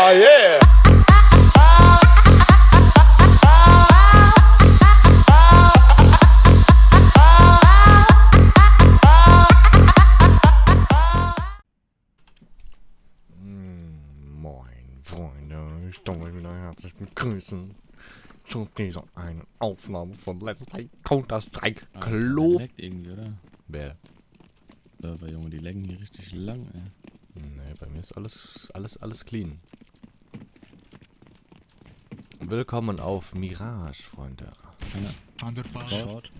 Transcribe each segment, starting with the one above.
Oh yeah! Mm, Moin, Freunde, ich darf euch wieder herzlich begrüßen zu dieser einen Aufnahme von Let's Play Counter-Strike Ah, Klo. Die leckt irgendwie, oder? Wer? Aber Junge, die lecken hier richtig lang, ey. Nee, bei mir ist alles, alles, alles clean. Willkommen auf Mirage, Freunde. Short.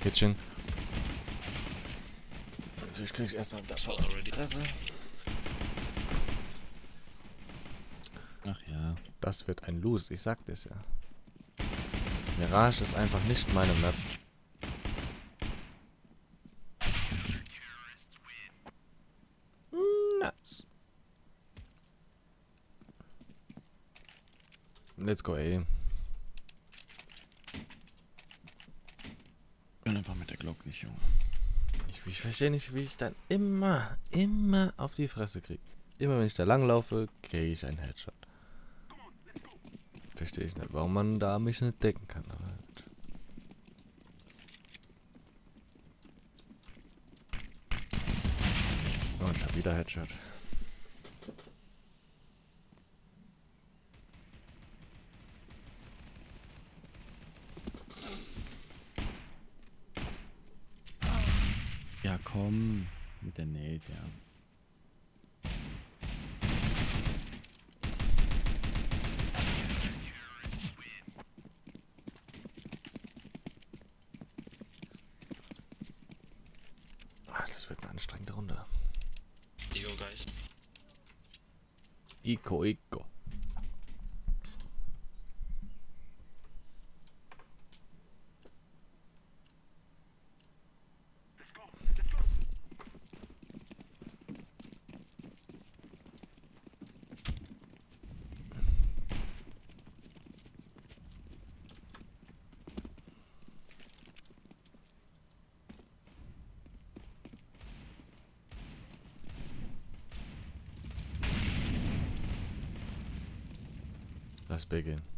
Kitchen. Natürlich krieg ich erstmal wieder voll die Fresse. Ach ja. Das wird ein Lose, ich sag das ja. Mirage ist einfach nicht meine Map. Nice. Let's go, ey. Bin einfach mit der Glock nicht, Junge. Ich, ich verstehe nicht, wie ich dann immer, immer auf die Fresse krieg. Immer wenn ich da langlaufe, kriege ich einen Headshot. Verstehe ich nicht, warum man da mich nicht decken kann. Halt. Oh, ich hab wieder Headshot. Komm. Mit der Nate, ja. Let's begin.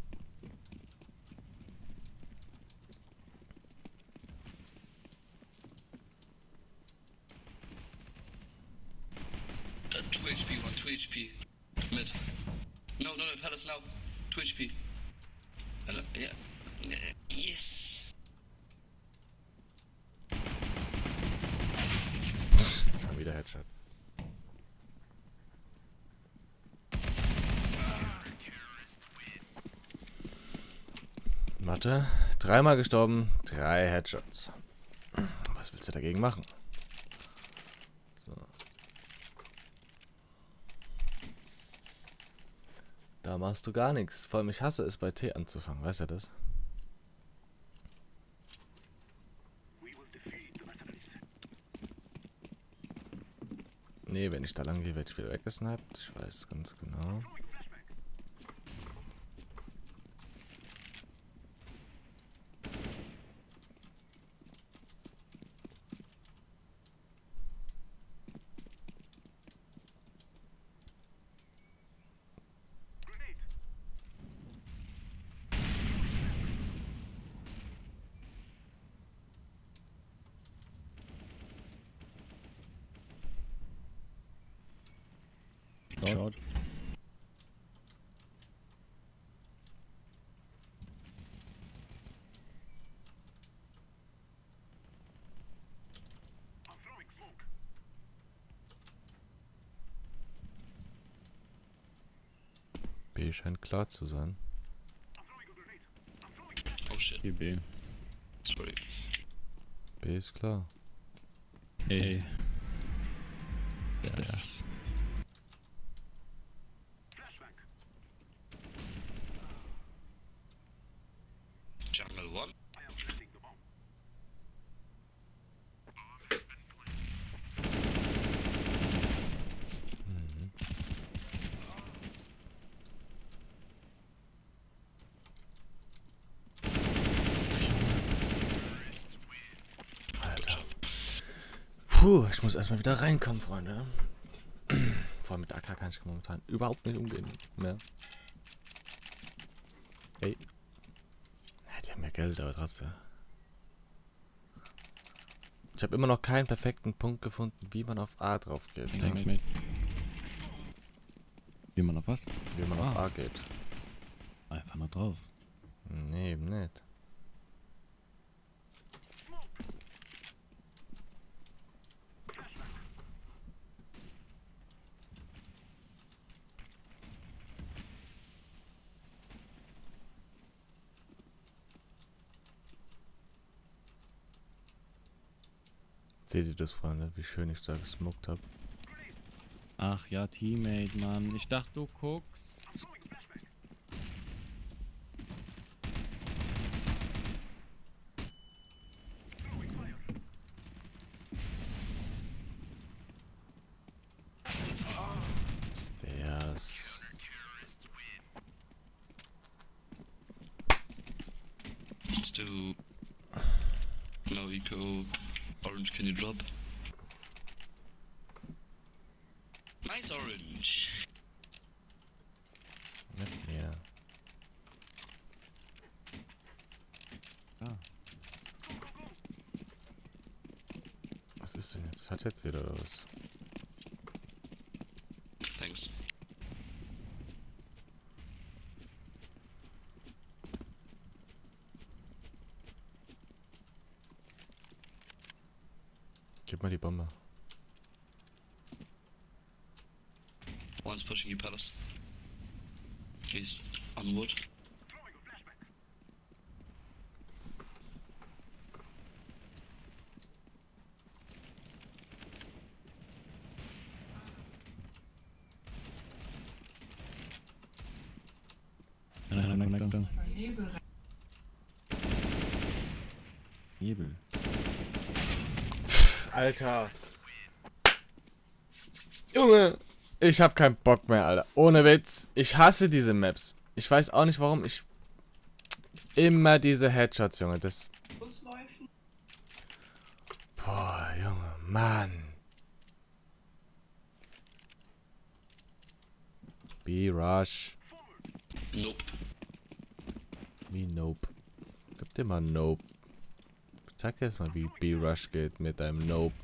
Warte, dreimal gestorben, drei Headshots. Was willst du dagegen machen? So. Da machst du gar nichts. Vor allem, ich hasse es, bei T anzufangen, weißt du das? Nee, wenn ich da lang gehe, werde ich wieder weggesniped. Ich weiß ganz genau. Short. B scheint klar zu sein. Oh shit, GB. sorry. B ist klar. Hey. Stairs. Puh, ich muss erstmal wieder reinkommen, Freunde. Vor allem mit AK kann ich momentan überhaupt nicht umgehen mehr. Ey. Ja, die haben ja Geld, aber trotzdem. Ich habe immer noch keinen perfekten Punkt gefunden, wie man auf A drauf geht. Thanks, mate. Wie man auf was? Wie man auf Ah. A geht. Einfach mal drauf. Nee, eben nicht. Seht ihr das, Freunde, wie schön ich da gesmoked habe? Ach ja, Teammate, Mann. Ich dachte, du guckst. Stairs. Let's do. No eco. Orange, can you drop? Nice orange. Mit mir. Ah. Was ist denn jetzt? Hat jetzt jeder oder was? Thanks. Gib mal die Bombe. One's pushing you, Palace. He's on wood. Nein. Nebel. Alter. Junge, ich hab keinen Bock mehr, Alter. Ohne Witz. Ich hasse diese Maps. Ich weiß auch nicht warum. Ich. Immer diese Headshots, Junge. Das. Boah, Junge, Mann. B-Rush. Nope. Wie Nope. Gib dir mal Nope. Zeig dir jetzt mal, wie B-Rush geht mit deinem Nope.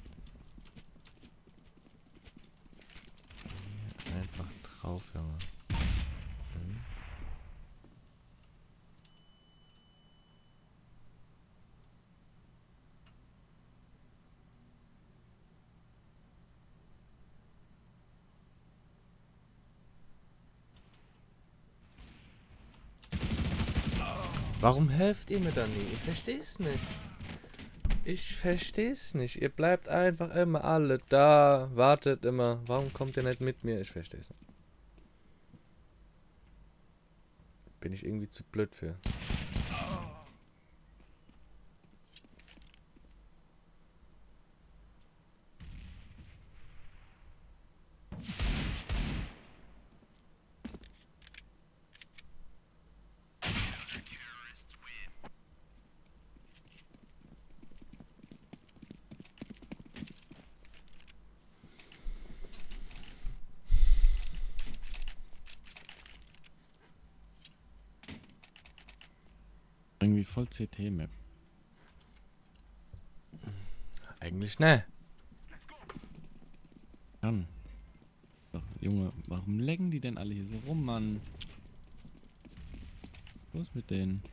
Einfach drauf, Junge. Warum helft ihr mir dann nie? Ich versteh's nicht. Ich versteh's nicht. Ihr bleibt einfach immer alle da, wartet immer. Warum kommt ihr nicht mit mir? Ich versteh's nicht. Bin ich irgendwie zu blöd für. Irgendwie voll CT-Map. Eigentlich ne. Kann. Doch, Junge, warum lecken die denn alle hier so rum, Mann? Was mit denen?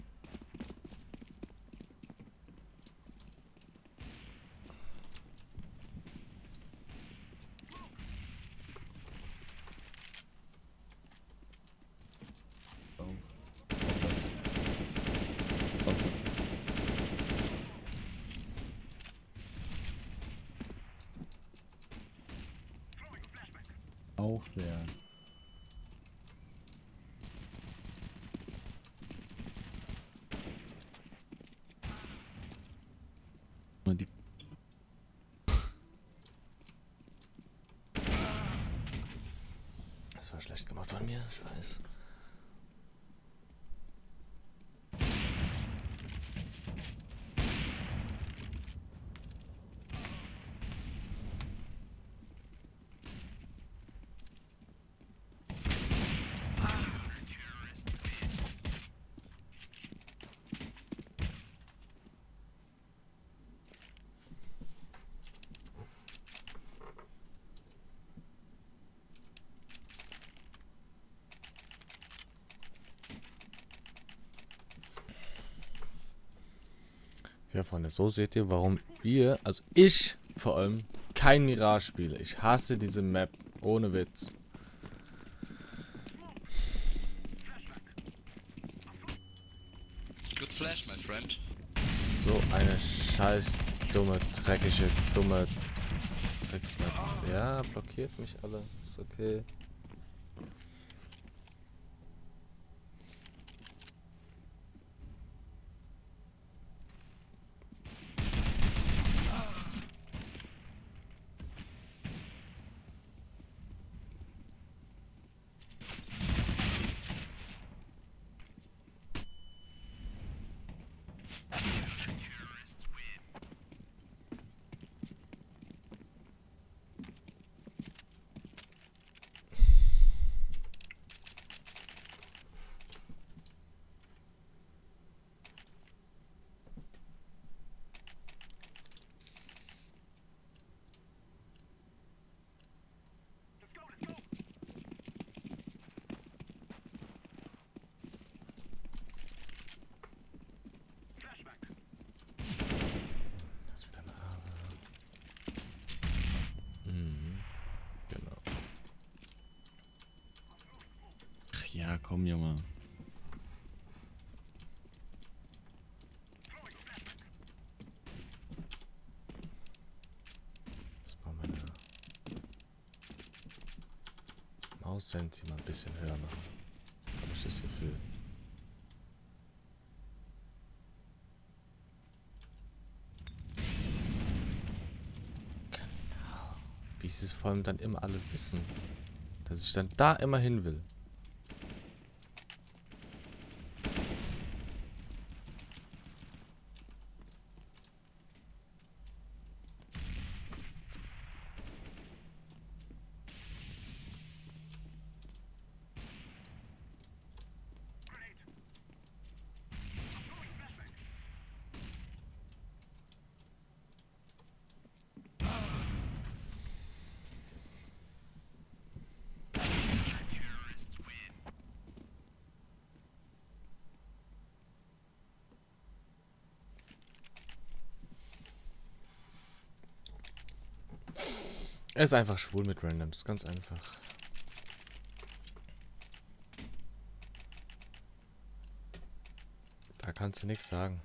Auch der. Und die Das war schlecht gemacht von mir, ich weiß. Ja, Freunde, so seht ihr, warum wir, also ich vor allem, kein Mirage spiele. Ich hasse diese Map. Ohne Witz. Flash. So eine scheiß dumme, dreckige, dumme Drecksmap. Ja, blockiert mich alle. Ist okay. Das ist wieder ein Rabe. Mhm. Genau. Ach ja, komm, Junge. Das mal meine Maus-Sensi mal ein bisschen höher machen. Habe ich das Gefühl. Genau. Wie sie es vor allem dann immer alle wissen. Dass ich dann da immer hin will. Er ist einfach schwul mit Randoms, ganz einfach. Da kannst du nichts sagen.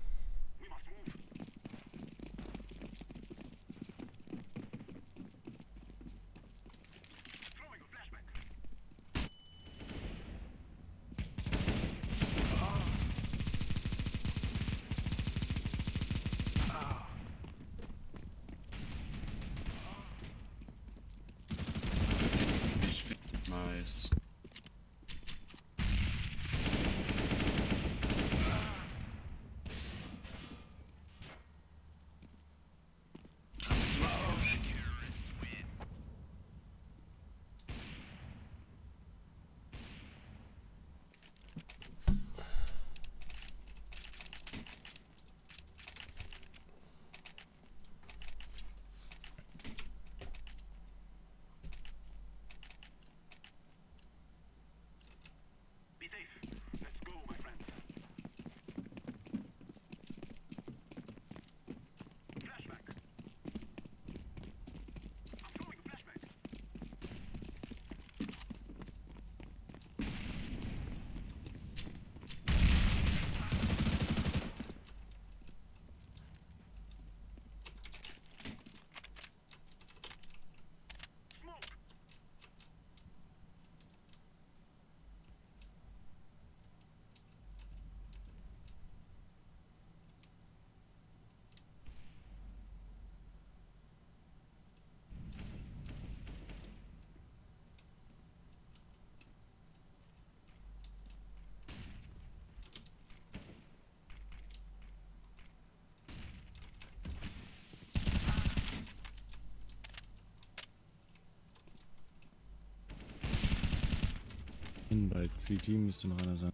hin, bei CT müsste noch einer sein.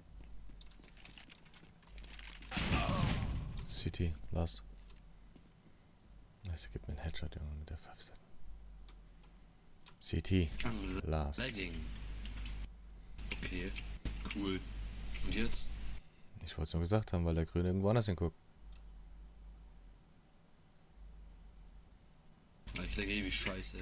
CT, last. Weißt du, gibt mir einen Headshot, Junge, mit der 5-7. CT, last. Lagging. Okay, cool. Und jetzt? Ich wollte es nur gesagt haben, weil der Grüne irgendwo anders hinguckt. Ich lagge eh wie scheiße.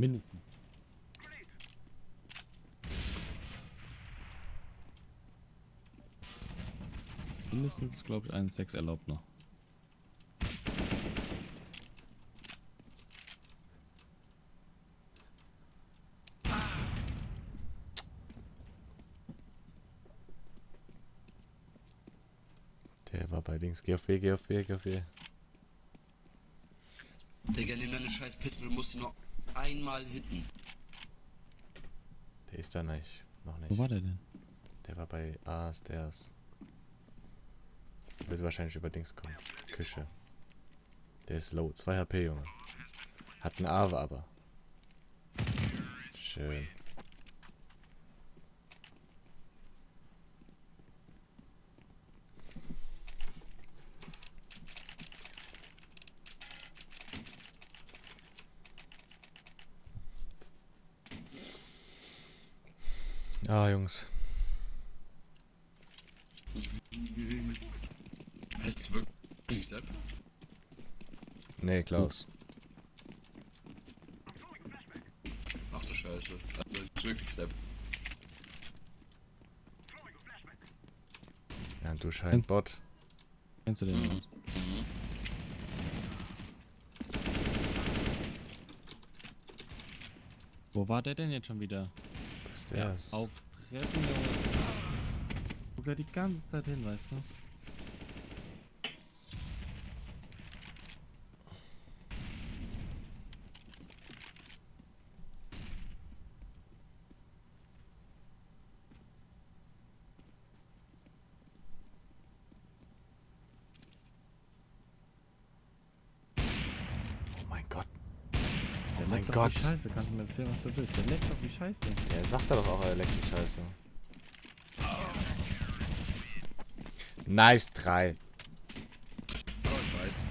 Mindestens. Mindestens, glaube ich, ein Sex erlaubt noch. Der war bei Dings. Geh auf B, geh auf B, geh auf B. Digga, nimm deine scheiß Pistole, du musst ihn noch einmal hitten. Der ist da nicht. Noch Wo nicht. war der denn? Der war bei A, Stairs. Wird wahrscheinlich über Dings kommen. Küche. Der ist low. 2 HP, Junge. Hat einen Ave aber. Schön. Ah, Jungs. Heißt du wirklich Sepp? Nee, Klaus. Ach du Scheiße. Das ist wirklich Sepp. Ja, du scheinst Bot. Kennst du den? Mhm. Mhm. Wo war der denn jetzt schon wieder? Stairs. Auf Treppen, Junge. Guck da die ganze Zeit hin, weißt du? Oh mein Gott. Der Oh mein leckt doch Gott. Wie erzählen, was du willst. Der leckt doch wie scheiße. Ja, sagt er doch auch elektrisch scheiße. Nice 3. Ja, ich weiß.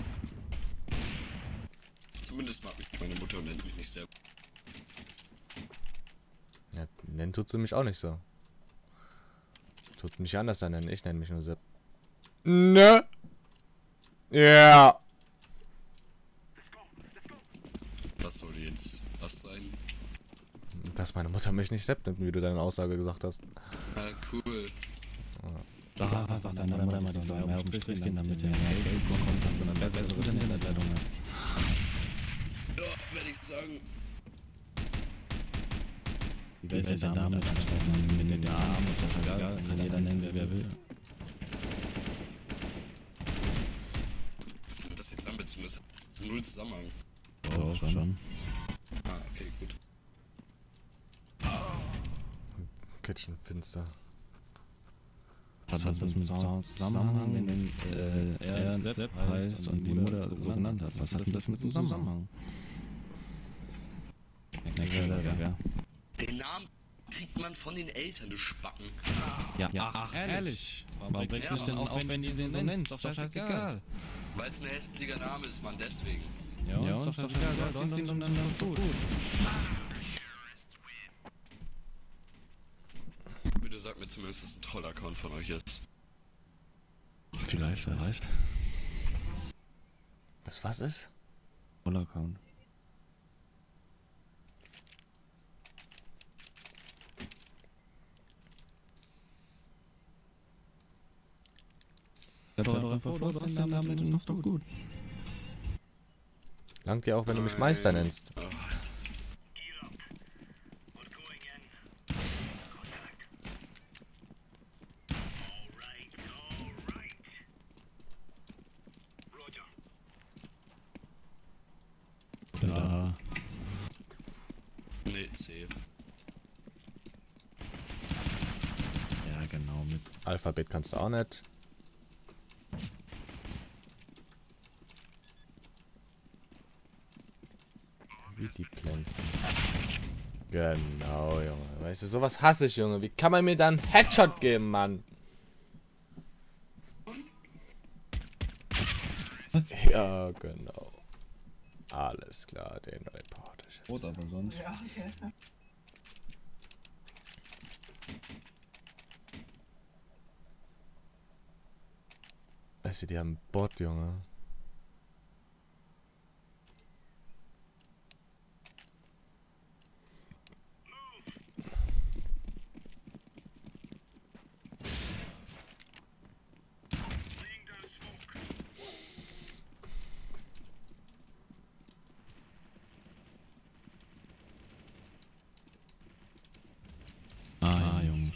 Zumindest mag mich meine Mutter und nennt mich nicht Sepp. Ja, nennen tut sie mich auch nicht so. Tut mich anders dann nennen. Ich nenne mich nur Sepp. Ne? Ja. Was soll jetzt was sein? Dass meine Mutter mich nicht Sepp nennt, wie du deine Aussage gesagt hast. Ah, cool. Da sagt einfach deine Mutter mal die so mehr auf den Strich gehen, damit du mehr Geld bekommst, dass du eine bessere Internetleitung hast. Ja, werde ich sagen. Die Welt ist ja damit anstatt mit den Armen, ist das egal, kann jeder nennen, wer wer will. Was nimmt das jetzt an zumindest? Null Zusammenhang. Oh, schon. Ah, okay, gut. Kitchen finster. Hat das was mit Zusammenhang, Zusammenhang wenn äh, er Sepp heißt und die Mutter so genannt hast? Was hat das mit Zusammenhang? Ja, Den Namen kriegt man von den Eltern, du Spacken. ja. ja. Ach, ehrlich? Warum bringst du dich denn auf, wenn die den so nennst? Ist doch scheißegal. Weil es ein hässlicher Name ist, Mann, deswegen. Ja, und ist doch scheißegal, du hast ihn dann dann gut. Bitte sagt mir zumindest, dass es ein Troll-Account von euch ist. Vielleicht, wer weiß. Das was ist? Du hast den Namen und ist doch gut. Langt dir auch, wenn du mich Meister nennst. Da. Nee, C. Ja, genau, mit. Alphabet kannst du auch nicht. Wie die Planten. Genau, Junge. Weißt du, sowas hasse ich, Junge. Wie kann man mir dann Headshot geben, Mann? Ja, genau. Alles klar, den reporte ich jetzt. Rot, aber du, die haben Bot, Junge. Ah, Jungs.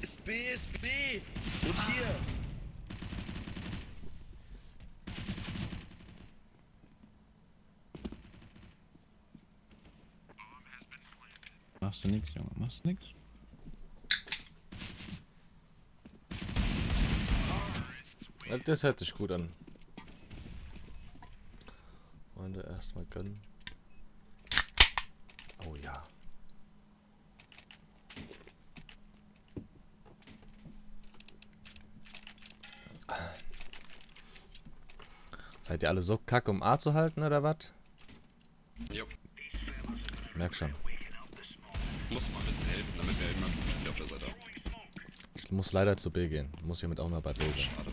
Ist B, ist B! Und hier! Machst du nix, Junge, machst du nix. Das hört sich gut an. Freunde, erstmal gönnen. Seid ihr alle so kacke, um A zu halten, oder was? Jo. Merk schon. Muss mal ein bisschen helfen, damit wir immer gut Spiel auf der Seite haben. Ich muss leider zu B gehen. Muss hiermit auch mal bei B sein. Schade.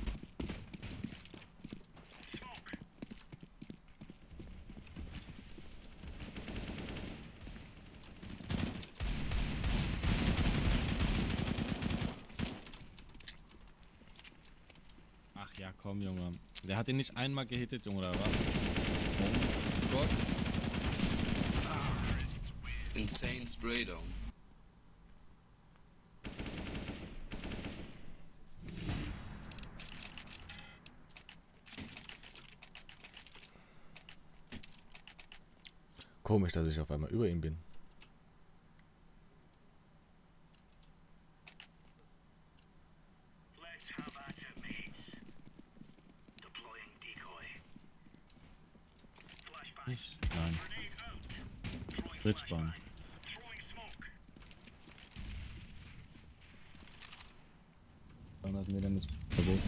Ach ja, komm, Junge. Ihn nicht einmal gehittet, Junge, oder was? Oh Gott. Insane Spraydown. Komisch, dass ich auf einmal über ihm bin. Nicht? Nein. Blitzbahn. Meter ist verboten.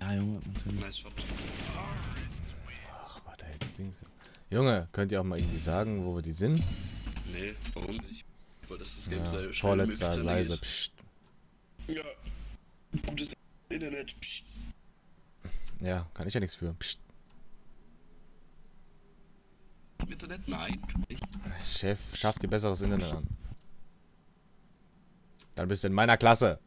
Ja, Junge, natürlich. Nice Shot. Ach, warte, jetzt Dings. Junge, könnt ihr auch mal irgendwie sagen, wo wir die sind? Nee, warum nicht? Ich wollte, dass das Game Ja, wie vorletzter, leise. Psst. Ja. Gutes Internet. Psst. Ja, kann ich ja nichts für. Psst. Internet? Nein, kann ich. Chef, schaff dir besseres Internet an. Dann bist du in meiner Klasse.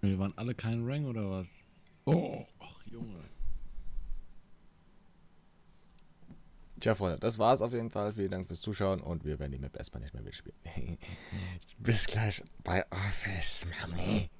Wir waren alle kein Rang oder was? Oh, ach Junge. Tja, Freunde, das war's auf jeden Fall. Vielen Dank fürs Zuschauen und wir werden die Map erstmal nicht mehr mitspielen. Bis gleich bei Office, Mami.